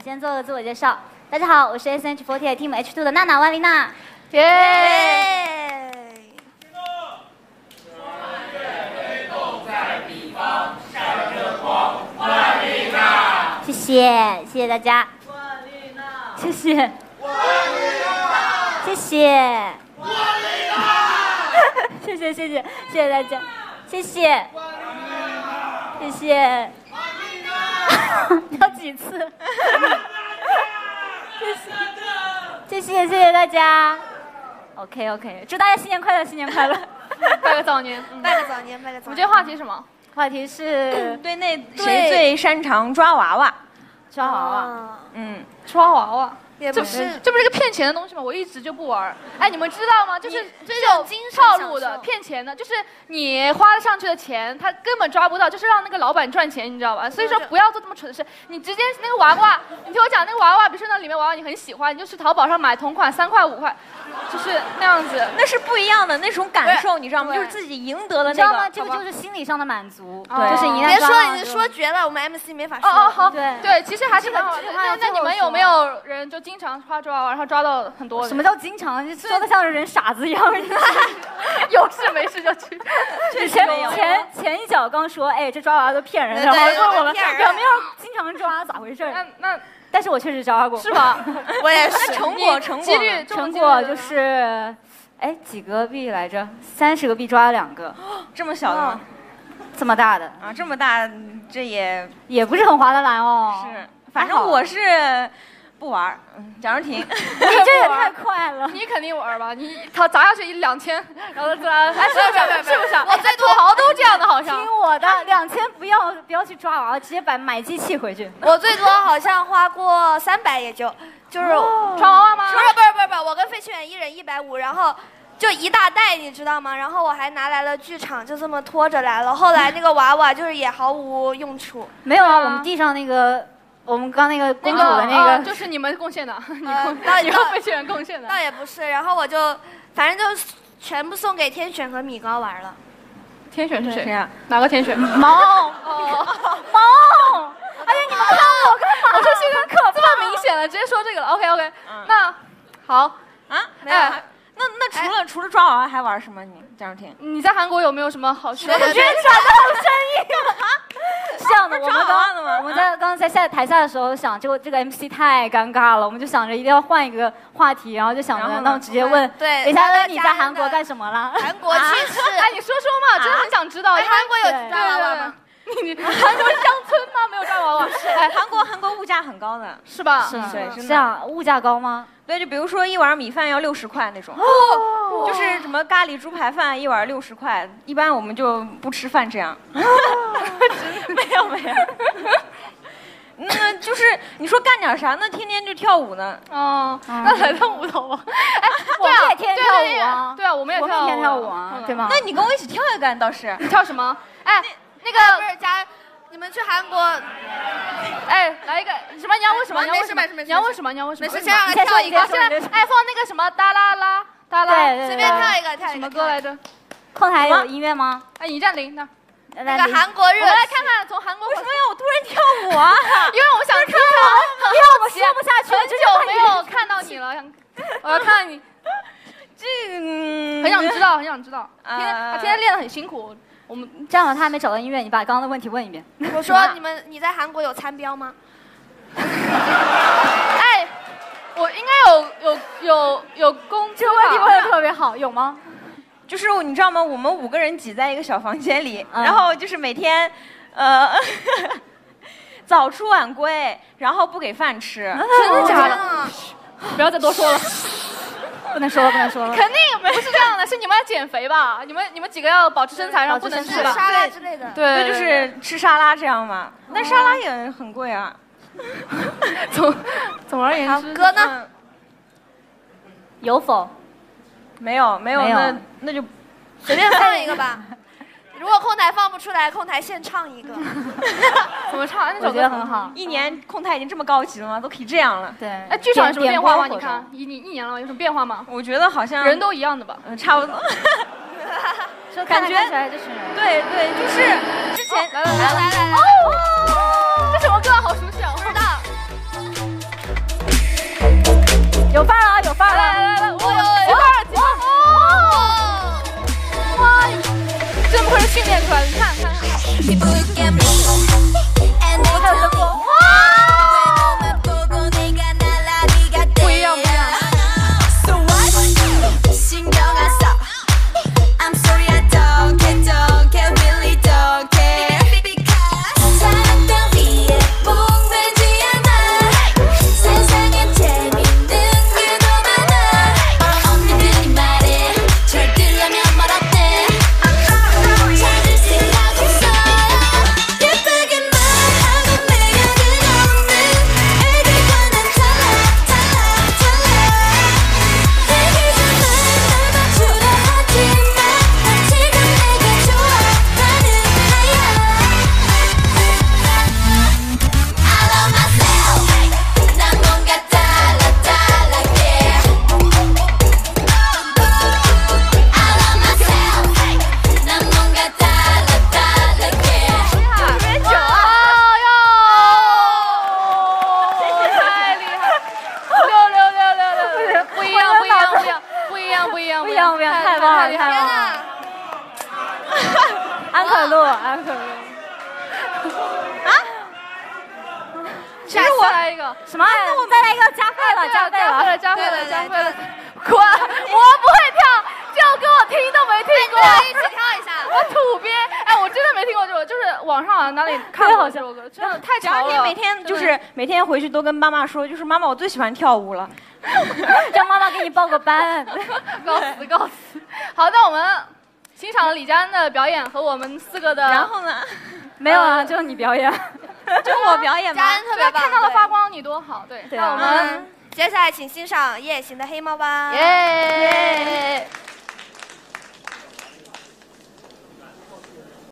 我先做个自我介绍。大家好，我是 S H 4 8 Team H2 的娜娜万丽娜。耶！谢谢，谢谢大家。谢谢。谢谢。谢谢谢谢谢谢大家，谢谢。谢谢。要几次？谢谢谢谢谢谢大家。OK OK，祝大家新年快乐，新年快乐。拜个早年，拜个早年，拜个早年。我们今天话题是什么？话题是对内谁最擅长抓娃娃？抓娃娃。啊，嗯，抓娃娃，这也不是，这不是个骗钱的东西吗？我一直就不玩儿。哎，你们知道吗？就是这种套路的骗钱的，就是你花上去的钱，他根本抓不到，就是让那个老板赚钱，你知道吧？所以说不要做这么蠢的事。你直接那个娃娃，你听我讲，那个娃娃，比如说那里面娃娃你很喜欢，你就去淘宝上买同款三块五块，就是那样子。那是不一样的那种感受，你知道吗？就是自己赢得了你知道吗？这个就是心理上的满足，对就是你一旦别说你说绝了，我们 MC 没法说。哦哦好，对对，其实还是很好那那你们有没有人就经常抓抓娃娃，然后抓到很多？什么叫经常？就说的像是人傻子一样。有事没事就去？之前前前一脚刚说，哎，这抓娃娃都骗人，对然后对问我们骗人有没有经常抓，咋回事？那那但是我确实抓过，是吧？我也是。成果成果几率呢成果就是，哎，几个币来着？三十个币抓了两个，这么小的吗？这么大的，啊，这么大，这也也不是很划得来哦。是，反正我是不玩蒋如婷，你这也太快了。你肯定玩吧？你他砸下去一两千，然后砸，哎，是不是？是不是？我最多土豪都这样的，好像。听我的，两千不要不要去抓娃娃，直接把买机器回去。我最多好像花过三百，也就就是抓娃娃吗？不是不是不是不是，我跟费庆远一人一百五，然后就一大袋，你知道吗？然后我还拿来了剧场，就这么拖着来了。后来那个娃娃就是也毫无用处，没有啊我们地上那个，我们刚那个公主的那个，啊就是你们贡献的，你呃贡倒 倒你和被选人贡献的。倒也不是。然后我就反正就全部送给天选和米高玩了。天选是谁？谁呀？哪个天选？猫哦，猫，哎呀，你们看我干嘛？我说这个可这么明显了，直接说这个了。OK OK，嗯那好，啊，没有哎那那除了除了抓娃娃还玩什么？你蒋如婷？你在韩国有没有什么好学的？对对对宣传的好生意是这样的，我们抓娃娃的吗刚我们在刚刚在下台下的时候想，这个这个 MC 太尴尬了，我们就想着一定要换一个话题，然后就想着那我直接问，对等一下问你在韩国干什么了？韩国去世，哎，你说说嘛，真的很想知道。韩国有对抓娃娃吗？你你韩国乡村吗？没有抓娃娃？哎，韩国韩国物价很高的，是吧？是吗是这样，物价高吗？对，就比如说一碗米饭要六十块那种，哦就是什么咖喱猪排饭一碗六十块，一般我们就不吃饭这样。没有没有，那就是你说干点啥？那天天就跳舞呢。哦，那来跳舞蹈吧。哎，我们也天天跳舞啊对啊，我们也天天跳舞嗯啊，对吗？那你跟我一起跳一个倒是。你跳什么？哎，那个不，是家，你们去韩国哎，来一个什么？你要问什么？哎你要问什么没事没事没事你要问什么？你要问什么？没事先让他跳一个现在哎，放那个什么哒啦啦哒啦，对对随便跳一个，跳一个。什么歌来着？后台有音乐吗？哎，你站零那儿，那那个韩国热我们来看看从韩国为什么要我突然跳舞啊？因为我们想看看，要我说不下去了，很久没有看到你了，想我要看看你，这嗯 很想知道，很想知道。呃天天他天天练得很辛苦，我们这样吧他还没找到音乐，你把刚刚的问题问一遍。我说 你们你在韩国有参标吗？哎，我应该有有有有工资这个问题问的特别好，有吗？就是你知道吗？我们五个人挤在一个小房间里，嗯然后就是每天，呃，早出晚归，然后不给饭吃。真的假的？不要再多说了，不能说了，不能说了。肯定不是这样的，是你们要减肥吧？你们你们几个要保持身材，然后不能吃沙拉之类的。对，对，就是吃沙拉这样嘛。但沙拉也很贵啊。总总而言之，哥呢？嗯有否？没有没有，没有那那就随便放一个吧。如果空台放不出来，空台现唱一个。怎么唱？那我觉首歌很好。一年空台已经这么高级了吗？都可以这样了。对。哎，剧场有什么变化吗？你看，一你一年了，有什么变化吗？我觉得好像人都一样的吧？嗯差不多。就感觉看起来就是对对，就是这边可看看。厉害了！安可路，安可乐。其实我来一个，什么？再来一个加快了，加快了，加快了，加快了！滚！我不会跳，这首歌我听都没听过。一起跳一下。我土鳖，哎，我真的没听过这首，就是网上好像哪里看过这首歌，真的太然潮了。后你每天就是每天回去都跟妈妈说，就是妈妈，我最喜欢跳舞了。让妈妈给你报个班。告辞告辞。好，那我们欣赏了李佳恩的表演和我们四个的，然后呢，没有啊，就是你表演。就我表演吗佳？恩特别棒，看到了发光，你多好。对，对啊那我们嗯，接下来请欣赏夜行的黑猫吧。耶。